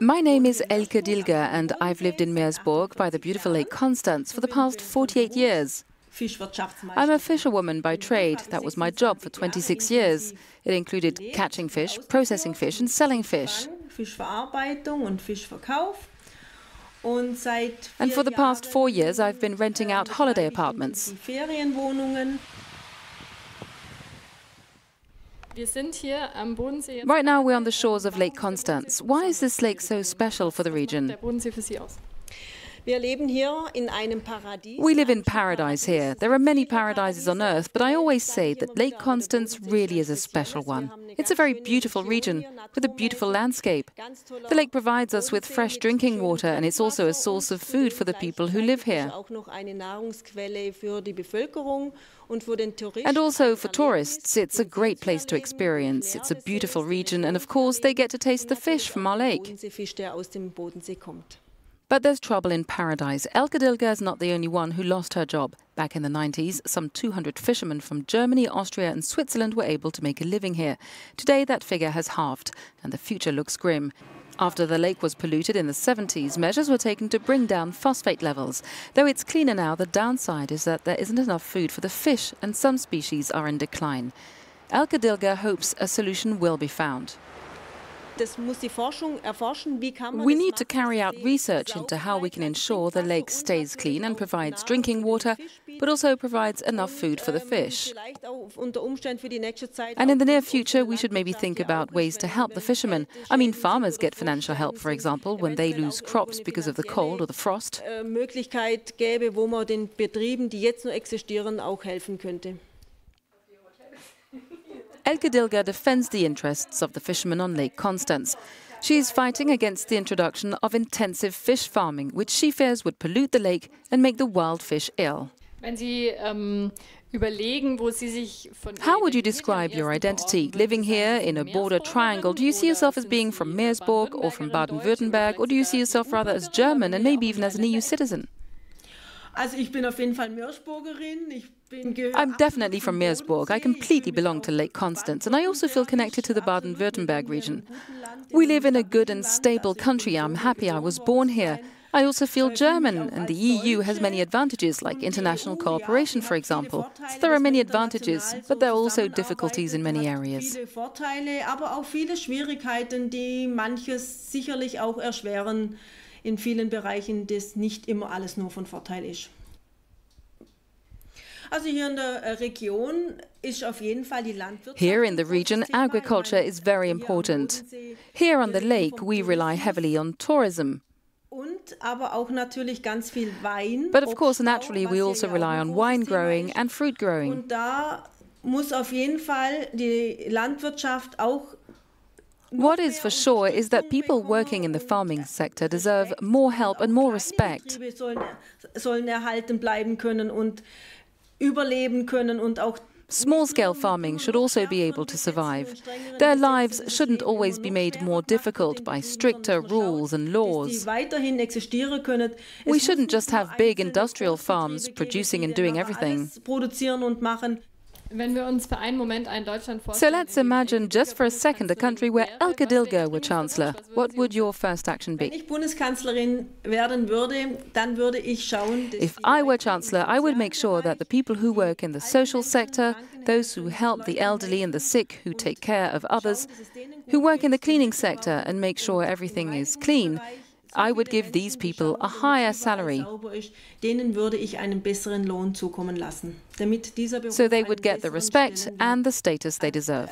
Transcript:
My name is Elke Dilger and I've lived in Meersburg by the beautiful Lake Constance for the past 48 years. I'm a fisherwoman by trade. That was my job for 26 years. It included catching fish, processing fish and selling fish. And for the past four years, I've been renting out holiday apartments. Right now, we're on the shores of Lake Constance. Why is this lake so special for the region? We live in paradise here. There are many paradises on earth, but I always say that Lake Constance really is a special one. It's a very beautiful region with a beautiful landscape. The lake provides us with fresh drinking water and it's also a source of food for the people who live here. And also for tourists, it's a great place to experience. It's a beautiful region, and of course, they get to taste the fish from our lake. But there's trouble in paradise. Elke Dilger is not the only one who lost her job. Back in the 90s, some 200 fishermen from Germany, Austria and Switzerland were able to make a living here. Today that figure has halved and the future looks grim. After the lake was polluted in the 70s, measures were taken to bring down phosphate levels. Though it's cleaner now, the downside is that there isn't enough food for the fish and some species are in decline. Elke Dilger hopes a solution will be found. We need to carry out research into how we can ensure the lake stays clean and provides drinking water, but also provides enough food for the fish. And in the near future, we should maybe think about ways to help the fishermen. I mean, farmers get financial help, for example, when they lose crops because of the cold or the frost. Möglichkeit gäbe, wo man den Betrieben, die jetzt nur existieren, auch helfen könnte. Elke Dilger defends the interests of the fishermen on Lake Constance. She is fighting against the introduction of intensive fish farming, which she fears would pollute the lake and make the wild fish ill. Ähm, How would you describe your identity? Living here in a border triangle, do you see yourself as being from Meersburg or from Baden-Württemberg, or do you see yourself rather as German and maybe even as an EU citizen? I'm definitely from Meersburg. I completely belong to Lake Constance, and I also feel connected to the Baden Württemberg region. We live in a good and stable country. I'm happy I was born here. I also feel German, and the EU has many advantages, like international cooperation, for example. So there are many advantages, but there are also difficulties in many areas. in vielen Bereichen, das nicht immer alles nur von Vorteil ist. Here in the region, agriculture is very important. Here on the lake, we rely heavily on tourism. But of course, naturally, we also rely on wine growing and fruit growing. What is for sure is that people working in the farming sector deserve more help and more respect. Small scale farming should also be able to survive. Their lives shouldn't always be made more difficult by stricter rules and laws. We shouldn't just have big industrial farms producing and doing everything. So let's imagine just for a second a country where Elke Dilger were Chancellor. What would your first action be? If I were Chancellor, I would make sure that the people who work in the social sector, those who help the elderly and the sick, who take care of others, who work in the cleaning sector and make sure everything is clean, I would give these people a higher salary. So they would get the respect and the status they deserve.